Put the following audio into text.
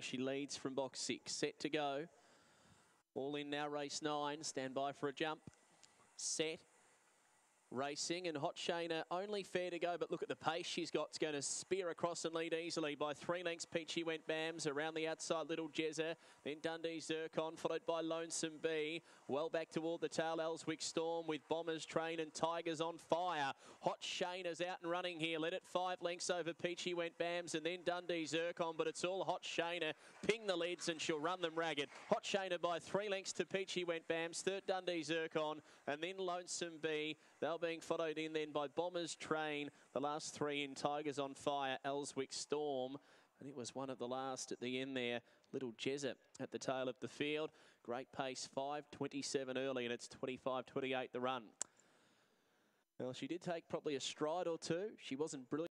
She leads from box six, set to go. All in now, race nine. Stand by for a jump. Set. Racing and Hot Shana only fair to go, but look at the pace she's got. It's going to spear across and lead easily by three lengths. Peachy went Bams around the outside. Little Jezza, then Dundee Zircon, followed by Lonesome B Well back toward the tail, Elswick Storm with Bombers Train and Tigers on fire. Hot Shana's out and running here. Let it five lengths over Peachy went Bams and then Dundee Zircon, but it's all Hot Shana. Ping the leads and she'll run them ragged. Hot Shana by three lengths to Peachy went Bams, third Dundee Zircon, and then Lonesome Bee. Being followed in then by Bombers Train. The last three in Tigers on Fire, Elswick Storm. And it was one of the last at the end there. Little Jezza at the tail of the field. Great pace, 5.27 early, and it's 25.28 the run. Well, she did take probably a stride or two. She wasn't brilliant.